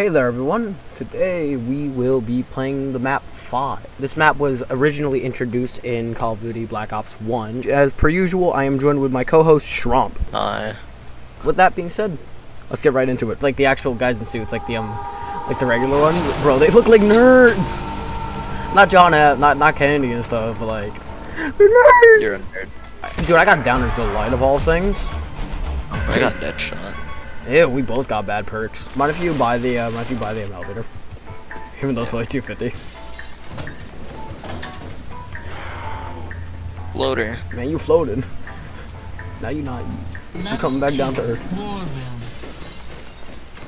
Hey there everyone, today we will be playing the map 5. This map was originally introduced in Call of Duty Black Ops 1. As per usual, I am joined with my co-host Shromp. Hi. With that being said, let's get right into it. Like the actual guys in suits, like the um, like the regular ones. Bro, they look like nerds! Not John F, not, not Kennedy and stuff, but like, they're nerds! You're a nerd. Dude, I got Downers Delight of all things. I got Deadshot. Yeah, we both got bad perks. Mind if you buy the, uh, mind if you buy the elevator? Even though it's like 250. Floater. Man, you floated. Now you're not. You're coming back down to earth.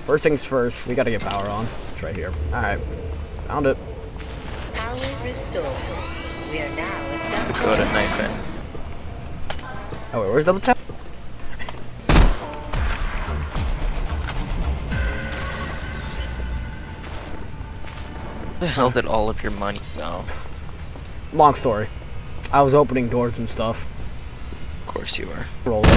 First things first, we gotta get power on. It's right here. Alright. Found it. Power restored. We are now at The double go to knife Oh wait, where's double tap? The hell did all of your money go? Long story. I was opening doors and stuff. Of course you were. Rolling.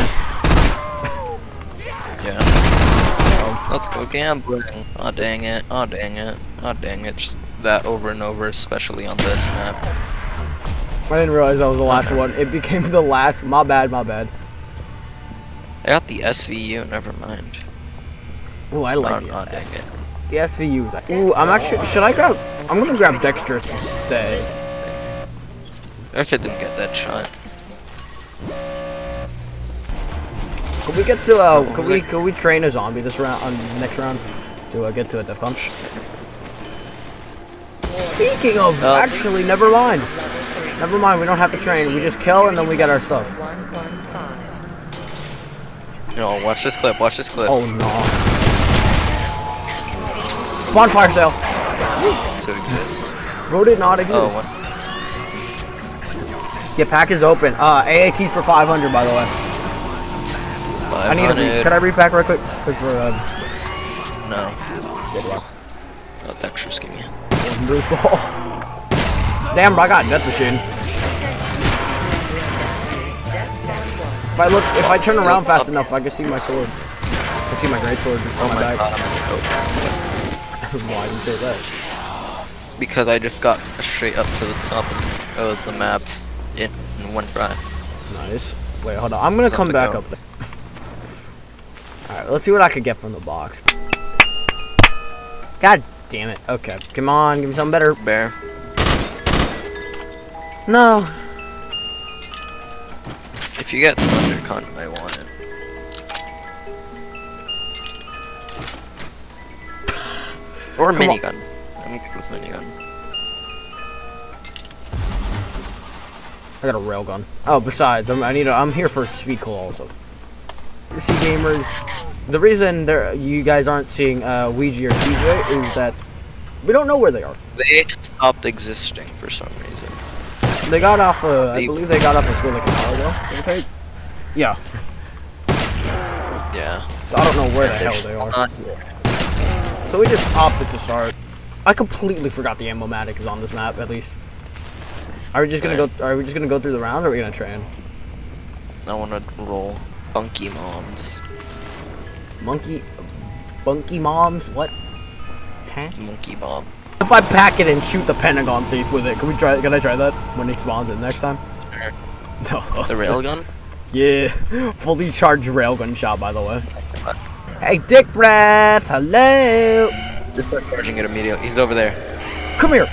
Yeah. Let's go gambling. Aw dang it. Aw dang it. Aw dang it. Just that over and over, especially on this map. I didn't realize that was the last one. It became the last. My bad, my bad. I got the SVU, never mind. Ooh, I like the, aw dang it. The SVUs. Ooh, I'm actually. Should I grab? I'm gonna grab Dexter to stay. I actually didn't get that shot. Could we get to? Uh, could we? Could we train a zombie this round? On next round, to uh, get to a DefCon. Speaking of, Uh, actually, never mind. Never mind. We don't have to train. We just kill and then we get our stuff. 115. No, watch this clip. Watch this clip. Oh no. Bonfire sale. To exist. Road did not exist. Oh, what? Yeah, pack is open. Uh, AATs for 500, by the way. I need to re- 500. Could I repack right quick? Because we're, uh, No. dead luck. Oh, Dexter, give me. Damn, bro, I got death machine. If I look, if I turn around fast enough, I can see my sword. I can see my great sword Oh on my, my back. god, I'm so Why did you say that? because I just got straight up to the top of the map in one try. Nice. Wait, hold on. I'm gonna Love come back go. up there. Alright, let's see what I could get from the box. God damn it. Okay. Come on, give me something better. Bear. No. If you get Thundergun, I want it. Or Come on. minigun. I'm good with minigun. I got a railgun. Oh, besides, I'm, I need. A, I'm here for speed cool also. See, gamers, the reason there you guys aren't seeing uh, Ouija or TJ is that we don't know where they are. They stopped existing for some reason. They got off. Uh, I believe they got off of school like an hour ago. give or take. Yeah. Yeah. So I don't know where the They're hell they are. So we just opted to start. I completely forgot the ammo-matic is on this map, at least. Are we just gonna go? Are we just gonna go through the round, or are we gonna train? I want to roll Bunky Moms. Monkey, bunky moms, what? Huh? Monkey Bomb. If I pack it and shoot the Pentagon thief with it, can we try? Can I try that when he spawns it next time? Sure. No. The railgun? Yeah, fully charged railgun shot, by the way. Hey, Dick Breath, hello. Just start charging it immediately. He's over there. Come here.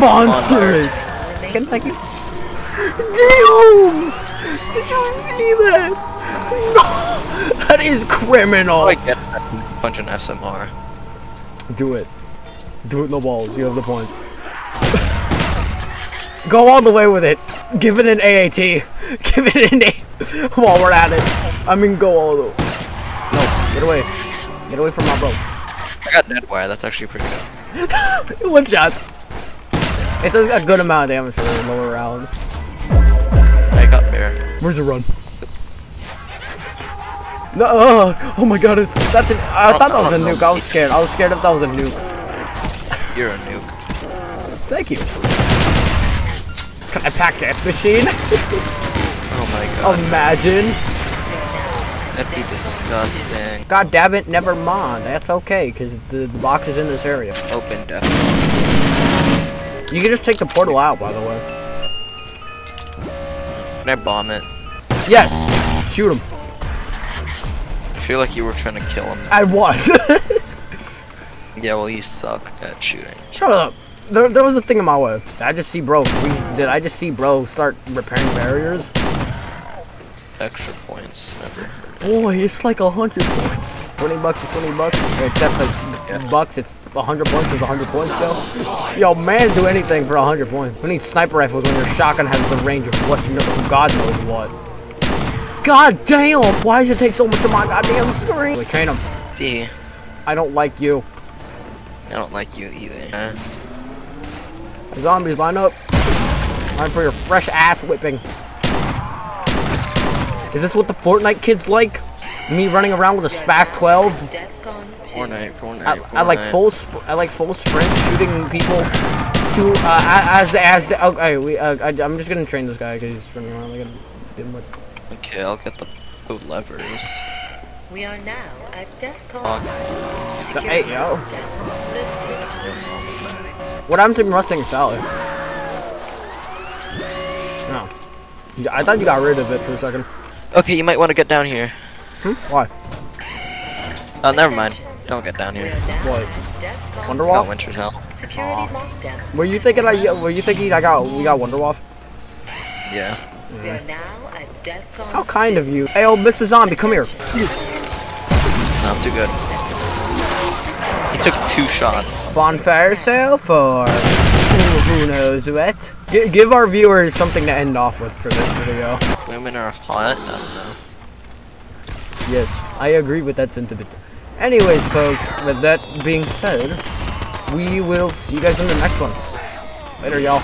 Monsters. Again, thank you. Damn! Did you see that? No, that is criminal. I get that. Punch an SMR. Do it. Do it, no balls. You have the points. Go all the way with it. Give it an AAT. Give it an A while we're at it. I mean, go all the way. No, get away. Get away from my bro. I got dead wire. That's actually pretty good. One shot. It does a good amount of damage for the lower rounds. I got bear. Where's the run? No, uh, oh my god, it's, that's an, I thought that was a nuke. I was scared. I was scared if that was a nuke. You're a nuke. Thank you. Can I pack that machine? My god. Imagine. That'd be disgusting. God damn it, never mind. That's okay, because the, the box is in this area. Open death. You can just take the portal out, by the way. Can I bomb it? Yes! Shoot him. I feel like you were trying to kill him. I was. Yeah, well, you suck at shooting. Shut up. There, there was a thing in my way. I just see bro? freeze- Did I just see bro start repairing barriers? Extra points. Never heard. Boy, it's like a hundred points. Twenty bucks is twenty bucks. Except like Yeah. bucks, it's a hundred points is a hundred points, yo. Yo, man, do anything for a hundred points. We need sniper rifles when your shotgun has the range of what? No, God knows what. God damn! Why does it take so much of my goddamn screen? We train him. B. I don't like you. I don't like you either. Uh, Zombies, line up. Time for your fresh ass whipping. Is this what the Fortnite kids like? Me running around with a Spas 12? DEFCON 2. Fortnite, Fortnite, I, I like full. Sp I like full sprint, shooting people. To uh, as as the okay, we uh, I, I'm just gonna train this guy because he's running around like a dimwit. Okay, I'll get the, the levers. We are now at DEFCON. Fuck. Hey, yo. Security What happened to Mustang Sally? No. Yeah, I thought you got rid of it for a second. Okay, you might want to get down here. Hmm? Why? Oh, never mind. Don't get down here. What? at DEFCON. Wonder Got Wolf? Winter's Howl. Security lockdown. Were you thinking I? Were you thinking I got we got Wunderwaffe? Yeah. We are now at DEFCON. How kind of you. Hey, old Mr. Zombie, come here. Not too good. He took two shots. Bonfire sale for who, who knows what. G give our viewers something to end off with for this video. Women are hot. I don't know. Yes, I agree with that sentiment. Anyways, folks, with that being said, we will see you guys in the next one. Later, y'all.